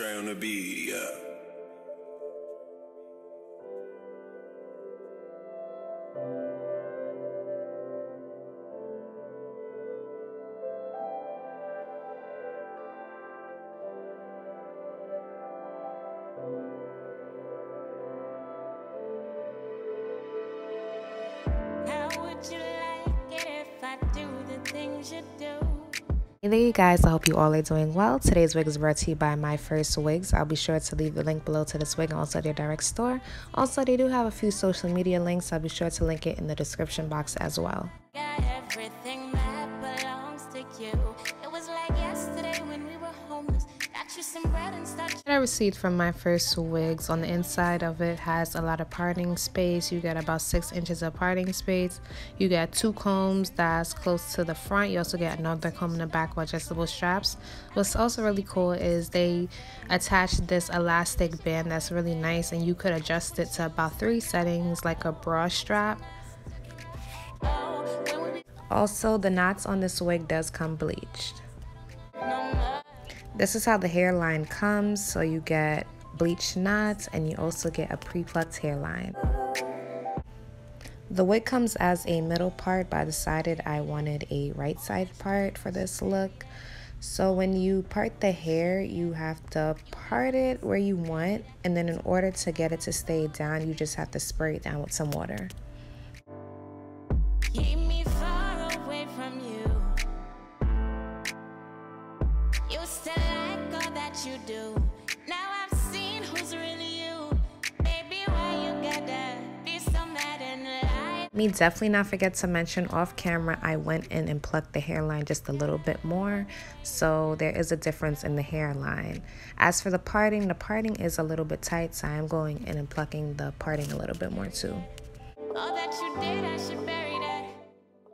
On the beat, yeah. Uh, there you guys, I hope you all are doing well. Today's wig is brought to you by My First Wigs. I'll be sure to leave the link below to this wig and also their direct store. Also, they do have a few social media links. I'll be sure to link it in the description box as well. Got stuff. I received from My First Wigs on the inside of it has a lot of parting space. You get about six inches of parting space. You get two combs that's close to the front. You also get another comb in the back with adjustable straps. What's also really cool is they attach this elastic band that's really nice and you could adjust it to about three settings like a bra strap. Also, the knots on this wig does come bleached. This is how the hairline comes. So you get bleached knots and you also get a pre-plucked hairline. The wig comes as a middle part, but I decided I wanted a right side part for this look. So when you part the hair, you have to part it where you want. And then in order to get it to stay down, you just have to spray it down with some water. Do. Now I've seen who's really you. Baby, why you gotta be so mad and lie? Me definitely not forget to mention off camera I went in and plucked the hairline just a little bit more so there is a difference in the hairline as for the parting the parting is a little bit tight so I am going in and plucking the parting a little bit more too All that you did, I should bury that.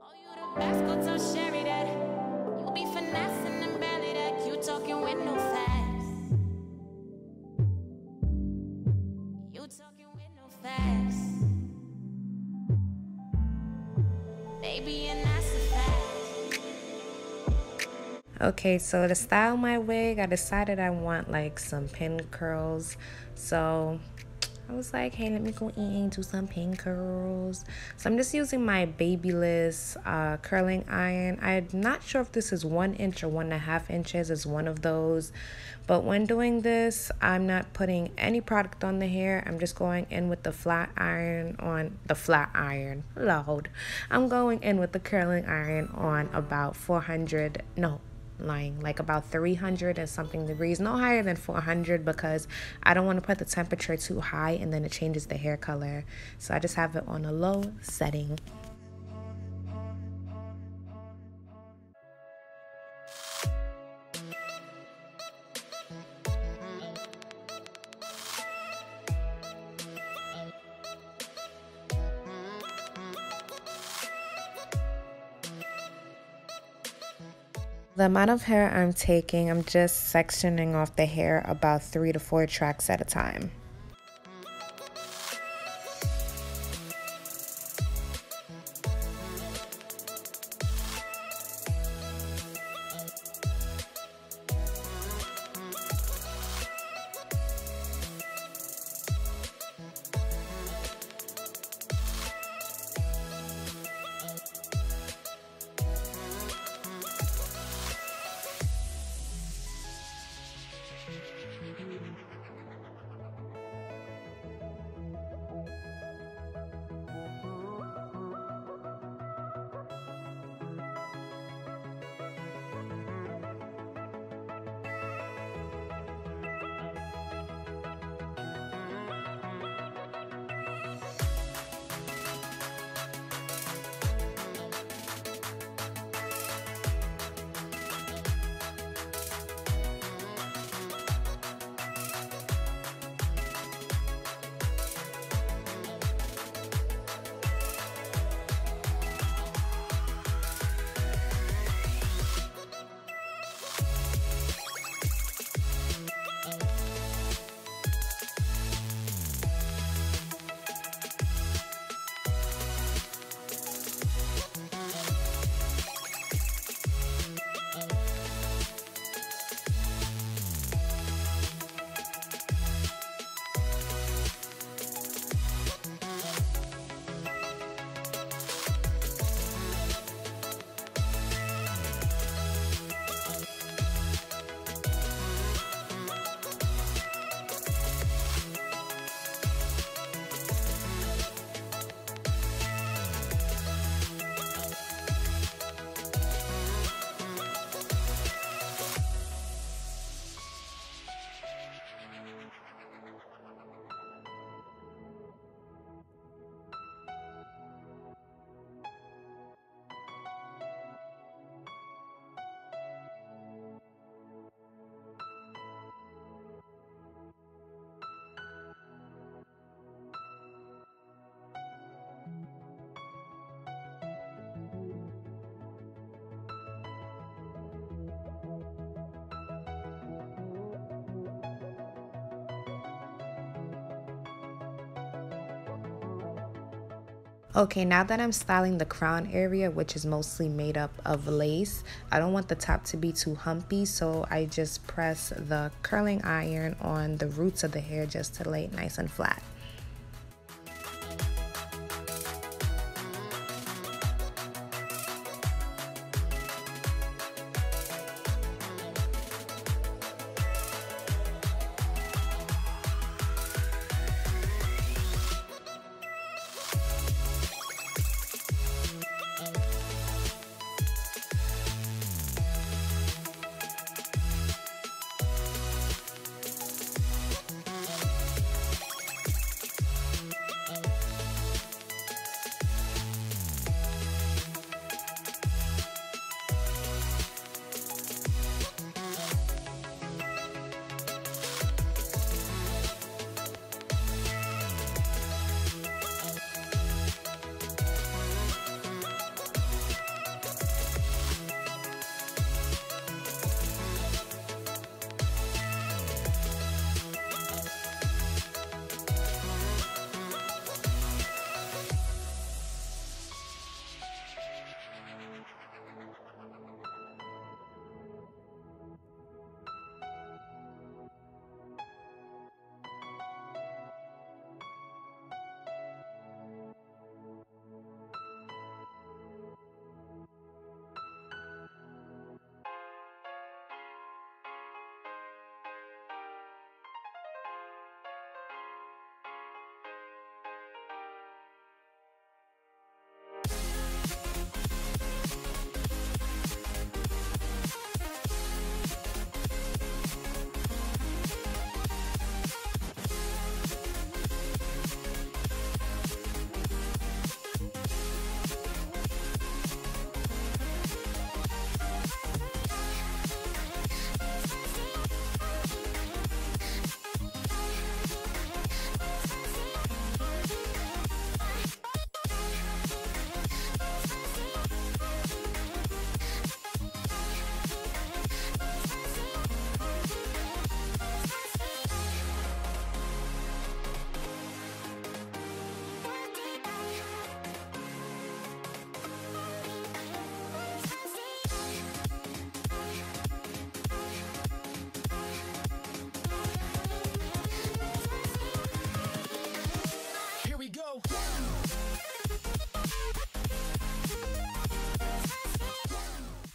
Oh, you the best, go tell Sherry Baby, and that's a fact. okay so to style my wig I decided I want like some pin curls so I was like, hey, let me go in do some pin curls. So I'm just using my Babyliss uh, curling iron. I'm not sure if this is one inch or one and a half inches. It's one of those. But when doing this, I'm not putting any product on the hair. I'm just going in with the flat iron on the flat iron. Loud. I'm going in with the curling iron on about 400, no, lying like about 300 and something degrees no higher than 400 because i don't want to put the temperature too high and then it changes the hair color. So i just have it on a low setting The amount of hair I'm taking, I'm just sectioning off the hair about three to four tracks at a time. Okay, now that I'm styling the crown area, which is mostly made up of lace, I don't want the top to be too humpy, so I just press the curling iron on the roots of the hair just to lay it nice and flat.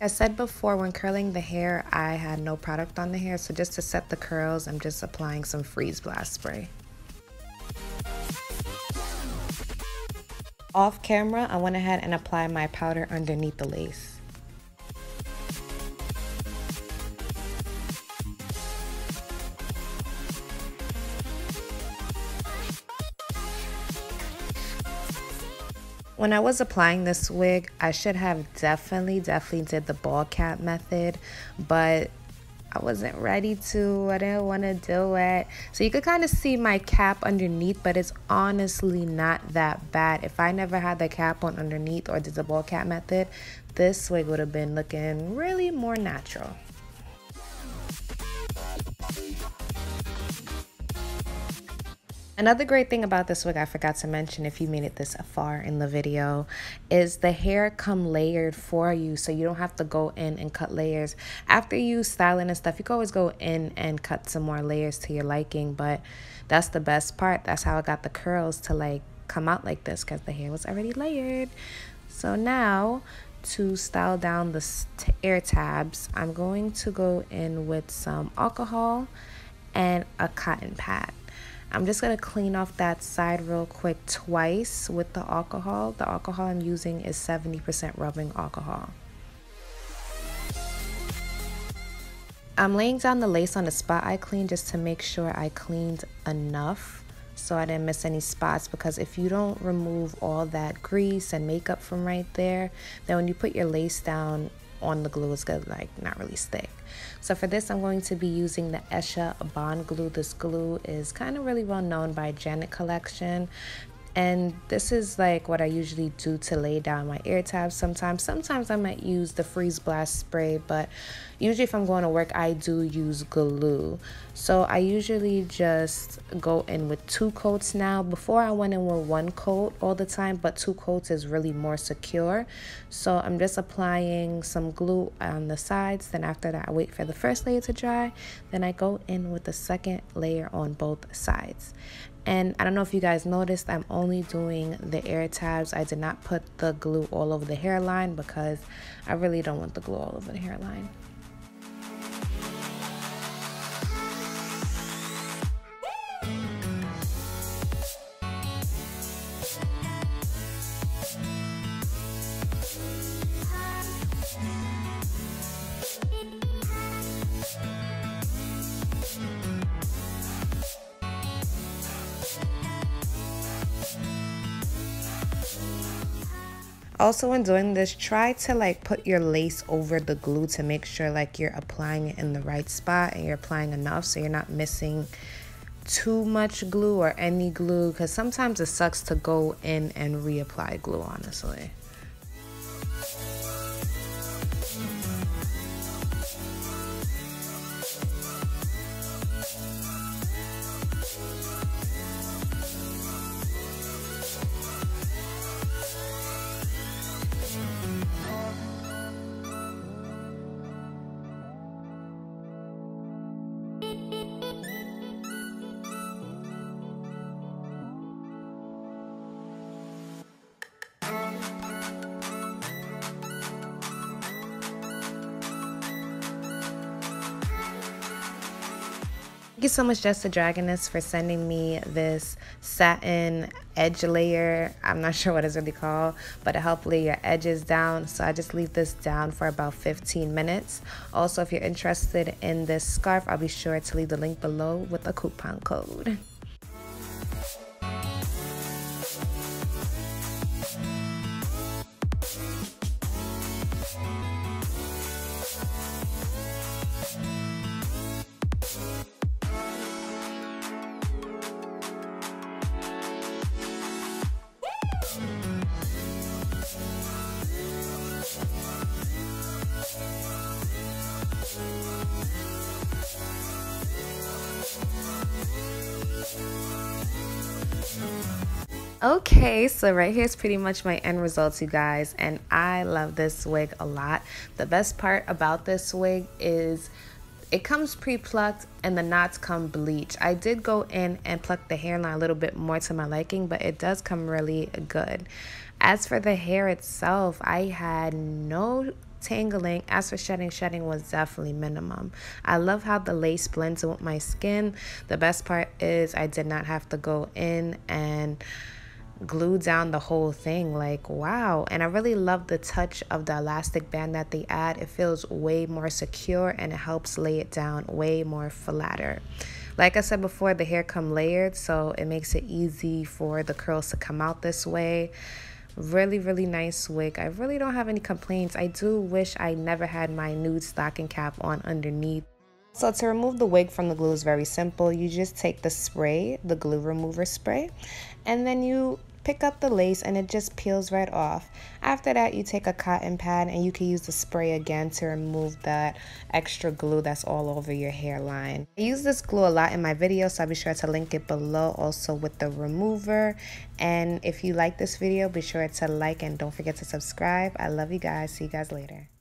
I said before when curling the hair, I had no product on the hair. So just to set the curls, I'm just applying some Freeze Blast spray. Off camera, I went ahead and applied my powder underneath the lace. When I was applying this wig, I should have definitely, definitely did the ball cap method, but I wasn't ready to. I didn't want to do it. So you could kind of see my cap underneath, but it's honestly not that bad. If I never had the cap on underneath or did the ball cap method, this wig would have been looking really more natural. Another great thing about this wig I forgot to mention if you made it this far in the video is the hair come layered for you so you don't have to go in and cut layers. After you styling and stuff, you can always go in and cut some more layers to your liking, but that's the best part. That's how I got the curls to like come out like this because the hair was already layered. So now to style down the ear tabs, I'm going to go in with some alcohol and a cotton pad. I'm just going to clean off that side real quick twice with the alcohol. The alcohol I'm using is 70% rubbing alcohol. I'm laying down the lace on the spot I cleaned just to make sure I cleaned enough so I didn't miss any spots because if you don't remove all that grease and makeup from right there, then when you put your lace down, on the glue is good, like not really stick. So for this, I'm going to be using the Esha Bond Glue. This glue is kind of really well known by Janet Collection. And this is like what I usually do to lay down my ear tabs sometimes. Sometimes I might use the freeze blast spray, but usually if I'm going to work, I do use glue. So I usually just go in with two coats now. Before I went in with one coat all the time, but two coats is really more secure. So I'm just applying some glue on the sides. Then after that, I wait for the first layer to dry. Then I go in with the second layer on both sides. And I don't know if you guys noticed, I'm only doing the ear tabs. I did not put the glue all over the hairline because I really don't want the glue all over the hairline. Also when doing this try to like put your lace over the glue to make sure like you're applying it in the right spot and you're applying enough so you're not missing too much glue or any glue because sometimes it sucks to go in and reapply glue honestly Thank you so much, Just the Dragoness, for sending me this satin edge layer. I'm not sure what it's really called, but it helps lay your edges down. So I just leave this down for about 15 minutes. Also, if you're interested in this scarf, I'll be sure to leave the link below with a coupon code. Okay, so right here is pretty much my end results, you guys, and I love this wig a lot. The best part about this wig is it comes pre-plucked and the knots come bleached. I did go in and pluck the hairline a little bit more to my liking, but it does come really good. As for the hair itself, I had no tangling. As for shedding, shedding was definitely minimum. I love how the lace blends with my skin. The best part is I did not have to go in and glue down the whole thing like wow. And i really love the touch of the elastic band that they add. It feels way more secure and it helps lay it down way more flatter. Like i said before the hair come layered so it makes it easy for the curls to come out this way. Really really nice wig. I really don't have any complaints. I do wish i never had my nude stocking cap on underneath. So to remove the wig from the glue is very simple. You just take the spray, the glue remover spray, and then you pick up the lace and it just peels right off. After that, you take a cotton pad and you can use the spray again to remove that extra glue that's all over your hairline. I use this glue a lot in my video, so I'll be sure to link it below also with the remover. And if you like this video, be sure to like and don't forget to subscribe. I love you guys. See you guys later.